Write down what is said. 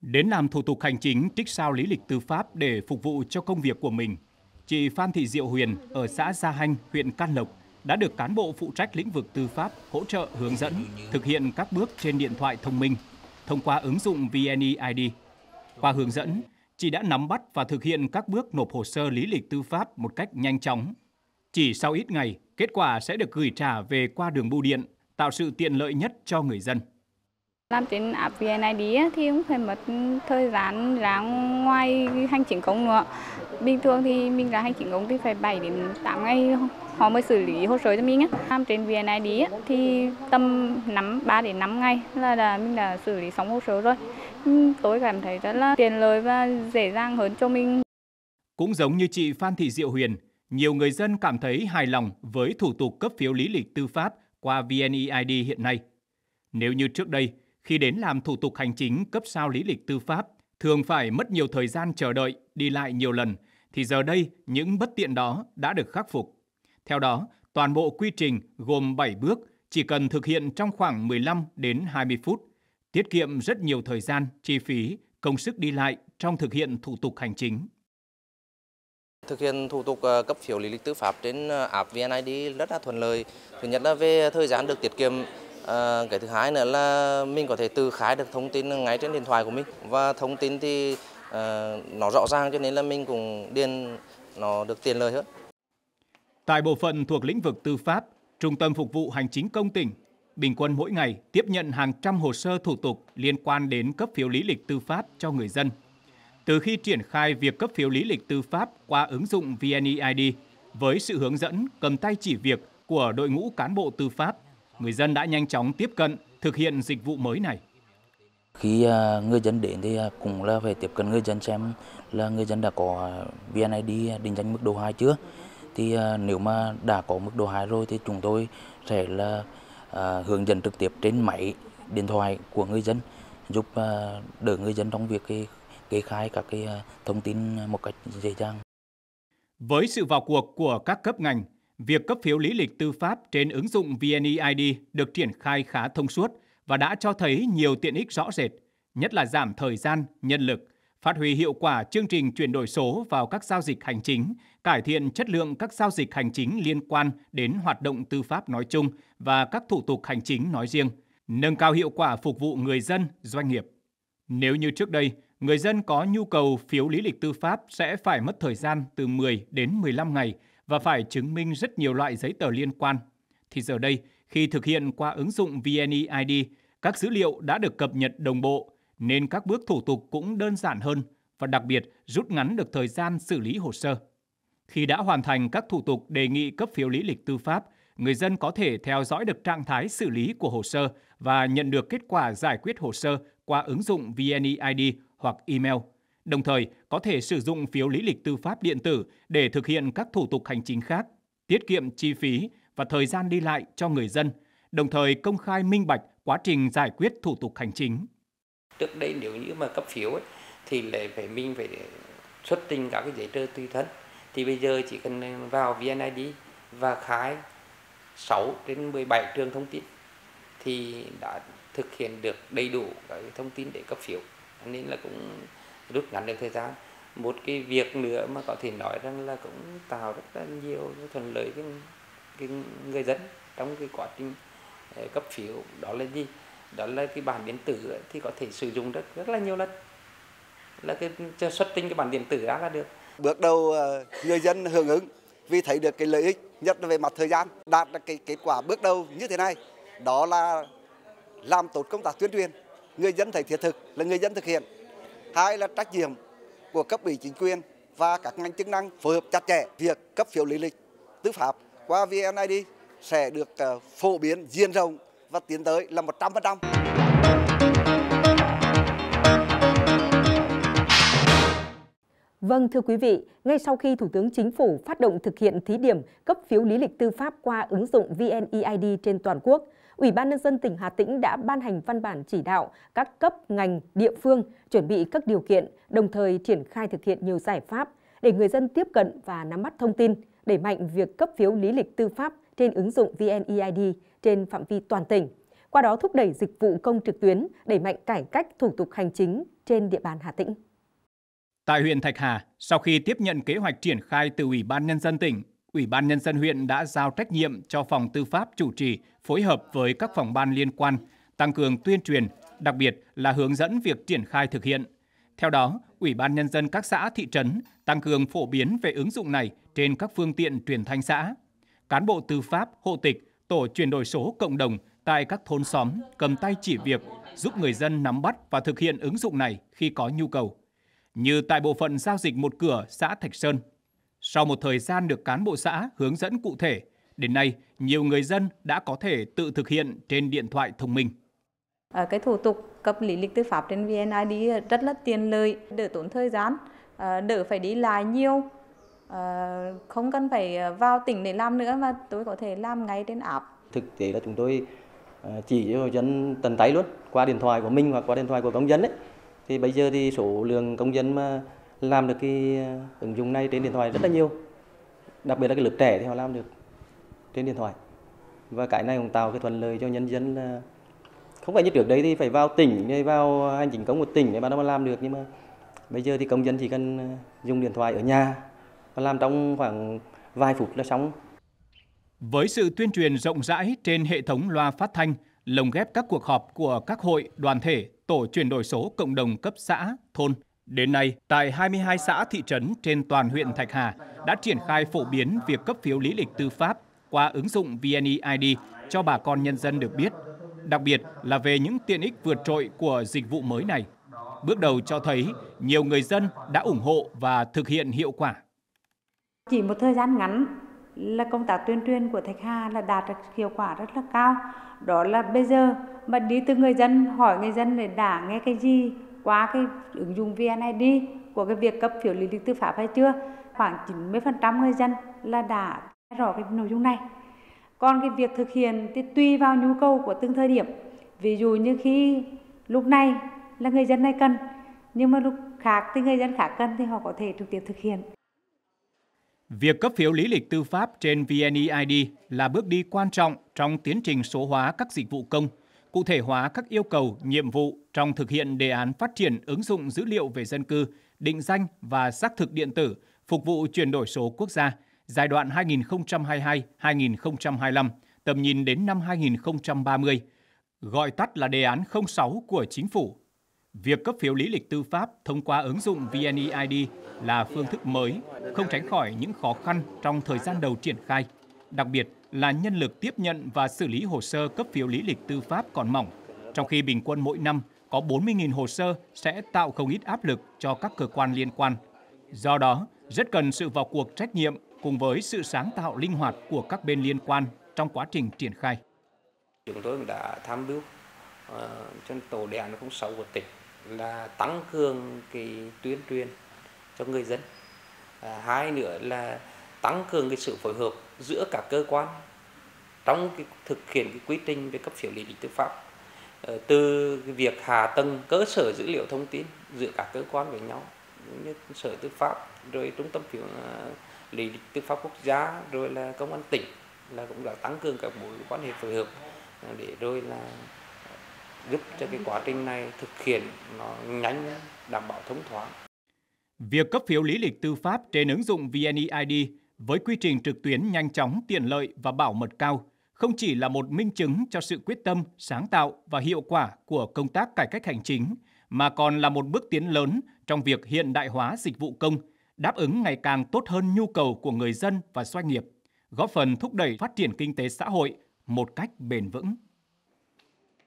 Đến làm thủ tục hành chính trích sao lý lịch tư pháp để phục vụ cho công việc của mình, chị Phan Thị Diệu Huyền ở xã Gia Hanh, huyện Can Lộc đã được cán bộ phụ trách lĩnh vực tư pháp hỗ trợ hướng dẫn thực hiện các bước trên điện thoại thông minh thông qua ứng dụng VNeID. Qua hướng dẫn, chị đã nắm bắt và thực hiện các bước nộp hồ sơ lý lịch tư pháp một cách nhanh chóng. Chỉ sau ít ngày, kết quả sẽ được gửi trả về qua đường bưu điện, tạo sự tiện lợi nhất cho người dân. Làm trên app VNID thì cũng phải mất thời gian ra ngoài hành chính công nữa. Bình thường thì mình ra hành chính công thì phải 7 đến 8 ngày họ mới xử lý hồ sơ cho mình. Làm trên VNID thì tầm 5, 3 đến 5 ngày là, là mình đã xử lý xong hồ sơ rồi. Ừ, tôi cảm thấy rất là tiện lợi và dễ dàng hơn cho mình. Cũng giống như chị Phan Thị Diệu Huyền, nhiều người dân cảm thấy hài lòng với thủ tục cấp phiếu lý lịch tư pháp qua VNeID hiện nay. Nếu như trước đây, khi đến làm thủ tục hành chính cấp sao lý lịch tư pháp, thường phải mất nhiều thời gian chờ đợi, đi lại nhiều lần, thì giờ đây những bất tiện đó đã được khắc phục. Theo đó, toàn bộ quy trình gồm 7 bước, chỉ cần thực hiện trong khoảng 15 đến 20 phút, tiết kiệm rất nhiều thời gian, chi phí, công sức đi lại trong thực hiện thủ tục hành chính. Thực hiện thủ tục ờ, cấp phiếu lý lịch tư pháp trên ờ, app VNID rất là thuận lợi. Thứ nhất là về thời gian được tiết kiệm, À, cái thứ hai nữa là mình có thể từ khai được thông tin ngay trên điện thoại của mình và thông tin thì à, nó rõ ràng cho nên là mình cũng điền nó được tiện lợi hơn. Tại bộ phận thuộc lĩnh vực tư pháp, Trung tâm Phục vụ Hành chính công tỉnh, bình quân mỗi ngày tiếp nhận hàng trăm hồ sơ thủ tục liên quan đến cấp phiếu lý lịch tư pháp cho người dân. Từ khi triển khai việc cấp phiếu lý lịch tư pháp qua ứng dụng VNeID, với sự hướng dẫn cầm tay chỉ việc của đội ngũ cán bộ tư pháp người dân đã nhanh chóng tiếp cận thực hiện dịch vụ mới này. Khi à, người dân đến thì à, cũng là phải tiếp cận người dân xem là người dân đã có VNID định danh mức độ 2 chưa. Thì à, nếu mà đã có mức độ 2 rồi thì chúng tôi sẽ là hướng dẫn trực tiếp trên máy điện thoại của người dân giúp đỡ người dân trong việc kê khai các cái thông tin một cách dễ dàng. Với sự vào cuộc của các cấp ngành, Việc cấp phiếu lý lịch tư pháp trên ứng dụng VNeID được triển khai khá thông suốt và đã cho thấy nhiều tiện ích rõ rệt, nhất là giảm thời gian, nhân lực, phát huy hiệu quả chương trình chuyển đổi số vào các giao dịch hành chính, cải thiện chất lượng các giao dịch hành chính liên quan đến hoạt động tư pháp nói chung và các thủ tục hành chính nói riêng, nâng cao hiệu quả phục vụ người dân, doanh nghiệp. Nếu như trước đây, người dân có nhu cầu phiếu lý lịch tư pháp sẽ phải mất thời gian từ 10 đến 15 ngày – và phải chứng minh rất nhiều loại giấy tờ liên quan. Thì giờ đây, khi thực hiện qua ứng dụng VNeID, các dữ liệu đã được cập nhật đồng bộ, nên các bước thủ tục cũng đơn giản hơn và đặc biệt rút ngắn được thời gian xử lý hồ sơ. Khi đã hoàn thành các thủ tục đề nghị cấp phiếu lý lịch tư pháp, người dân có thể theo dõi được trạng thái xử lý của hồ sơ và nhận được kết quả giải quyết hồ sơ qua ứng dụng VNeID hoặc email đồng thời có thể sử dụng phiếu lý lịch tư pháp điện tử để thực hiện các thủ tục hành chính khác, tiết kiệm chi phí và thời gian đi lại cho người dân, đồng thời công khai minh bạch quá trình giải quyết thủ tục hành chính. Trước đây nếu như mà cấp phiếu ấy, thì lại phải mình phải xuất trình các cái giấy tờ tùy thân. Thì bây giờ chỉ cần vào VNID và khai 6 đến 17 trường thông tin thì đã thực hiện được đầy đủ các thông tin để cấp phiếu. Nên là cũng rút ngắn được thời gian. Một cái việc nữa mà có thể nói rằng là cũng tạo rất là nhiều thuận lợi cái cái người dân trong cái quá trình ờ, cấp phiếu. Đó là gì? Đó là cái bản điện tử thì có thể sử dụng rất rất là nhiều lần. Là cái cho xuất trình cái bản điện tử ra là được. Bước đầu ờ, người dân hưởng ứng vì thấy được cái lợi ích, nhất là về mặt thời gian, đạt được cái kết quả bước đầu như thế này. Đó là làm tốt công tác tuyên truyền. Người dân thấy thiết thực, là người dân thực hiện hai là trách nhiệm của cấp ủy chính quyền và các ngành chức năng phối hợp chặt chẽ việc cấp phiếu lý lịch tư pháp qua VNID sẽ được ờ, phổ biến diện rộng và tiến tới là 100%. Vâng thưa quý vị, ngay sau khi Thủ tướng Chính phủ phát động thực hiện thí điểm cấp phiếu lý lịch tư pháp qua ứng dụng VNeID trên toàn quốc, Ủy ban nhân dân tỉnh Hà Tĩnh đã ban hành văn bản chỉ đạo các cấp ngành địa phương chuẩn bị các điều kiện, đồng thời triển khai thực hiện nhiều giải pháp để người dân tiếp cận và nắm bắt thông tin, đẩy mạnh việc cấp phiếu lý lịch tư pháp trên ứng dụng VNeID trên phạm vi toàn tỉnh. qua đó thúc đẩy dịch vụ công trực tuyến, đẩy mạnh cải cách thủ tục hành chính trên địa bàn Hà Tĩnh. Tại huyện Thạch Hà, sau khi tiếp nhận kế hoạch triển khai từ Ủy ban Nhân dân tỉnh, Ủy ban Nhân dân huyện đã giao trách nhiệm cho phòng tư pháp chủ trì phối hợp với các phòng ban liên quan, tăng cường tuyên truyền, đặc biệt là hướng dẫn việc triển khai thực hiện. Theo đó, Ủy ban Nhân dân các xã, thị trấn tăng cường phổ biến về ứng dụng này trên các phương tiện truyền thanh xã. Cán bộ tư pháp, hộ tịch, tổ chuyển đổi số cộng đồng tại các thôn xóm cầm tay chỉ việc giúp người dân nắm bắt và thực hiện ứng dụng này khi có nhu cầu. Như tại bộ phận giao dịch một cửa xã Thạch Sơn. Sau một thời gian được cán bộ xã hướng dẫn cụ thể, đến nay nhiều người dân đã có thể tự thực hiện trên điện thoại thông minh. À, cái thủ tục cấp lý lịch tư pháp trên VNID rất là tiện lợi, đỡ tốn thời gian, à, đỡ phải đi lại nhiều, không cần phải vào tỉnh để làm nữa mà tôi có thể làm ngay trên app. Thực tế là chúng tôi chỉ cho dân tận tay luôn qua điện thoại của mình hoặc qua điện thoại của công dân ấy. Thì bây giờ thì số lượng công dân mà làm được cái ứng dụng này trên điện thoại rất là nhiều. Đặc biệt là cái lớp trẻ thì họ làm được trên điện thoại. Và cái này cũng tạo cái thuận lợi cho nhân dân là không phải như trước đấy thì phải vào tỉnh hay vào hành chính công một tỉnh để mà nó làm được nhưng mà bây giờ thì công dân chỉ cần ờ, dùng điện thoại ở nhà và làm trong khoảng vài phút là xong. Với sự tuyên truyền rộng rãi trên hệ thống loa phát thanh, lồng ghép các cuộc họp của các hội, đoàn thể, tổ chuyển đổi số cộng đồng cấp xã, thôn, Đến nay, tại 22 xã thị trấn trên toàn huyện Thạch Hà đã triển khai phổ biến việc cấp phiếu lý lịch tư pháp qua ứng dụng VNeID cho bà con nhân dân được biết, đặc biệt là về những tiện ích vượt trội của dịch vụ mới này. Bước đầu cho thấy nhiều người dân đã ủng hộ và thực hiện hiệu quả. Chỉ một thời gian ngắn là công tác tuyên truyền của Thạch Hà là đạt được hiệu quả rất là cao. Đó là bây giờ mà đi từ người dân, hỏi người dân để đã nghe cái gì qua cái ứng dụng VNID của cái việc cấp phiếu lý lịch tư pháp hay chưa. Khoảng 90% người dân là đã rõ cái nội dung này. Còn cái việc thực hiện thì tùy vào nhu cầu của từng thời điểm. Ví dụ như khi lúc này là người dân này cần, nhưng mà lúc khác thì người dân khác cần thì họ có thể trực tiếp thực hiện. Việc cấp phiếu lý lịch tư pháp trên VNeID là bước đi quan trọng trong tiến trình số hóa các dịch vụ công, cụ thể hóa các yêu cầu, nhiệm vụ trong thực hiện đề án phát triển ứng dụng dữ liệu về dân cư, định danh và xác thực điện tử phục vụ chuyển đổi số quốc gia – giai đoạn 2022-2025, tầm nhìn đến năm 2030, gọi tắt là đề án 06 của chính phủ. Việc cấp phiếu lý lịch tư pháp thông qua ứng dụng VNeID là phương thức mới, không tránh khỏi những khó khăn trong thời gian đầu triển khai, đặc biệt là nhân lực tiếp nhận và xử lý hồ sơ cấp phiếu lý lịch tư pháp còn mỏng, trong khi bình quân mỗi năm có 40.000 hồ sơ sẽ tạo không ít áp lực cho các cơ quan liên quan. Do đó, rất cần sự vào cuộc trách nhiệm cùng với sự sáng tạo linh hoạt của các bên liên quan trong quá trình triển khai. Chúng tôi đã tham mưu uh, cho tổ đề án 06 của tỉnh là tăng cường cái tuyên truyền cho người dân. À, hai nữa là tăng cường cái sự phối hợp giữa các cơ quan trong cái thực hiện cái quy trình về cấp phiếu lý lịch tư pháp ờ, từ cái việc hạ tầng cơ sở dữ liệu thông tin giữa các cơ quan với nhau như sở tư pháp rồi trung tâm phiếu uh, lý lịch tư pháp quốc gia rồi là công an tỉnh là cũng đã tăng cường các mối quan hệ phối hợp à, để rồi là giúp cho cái quá trình này thực hiện nó nhanh đảm bảo thông thoáng. Việc cấp phiếu lý lịch tư pháp trên ứng dụng VNeID với quy trình trực tuyến nhanh chóng, tiện lợi và bảo mật cao không chỉ là một minh chứng cho sự quyết tâm, sáng tạo và hiệu quả của công tác cải cách hành chính, mà còn là một bước tiến lớn trong việc hiện đại hóa dịch vụ công, đáp ứng ngày càng tốt hơn nhu cầu của người dân và doanh nghiệp, góp phần thúc đẩy phát triển kinh tế xã hội một cách bền vững.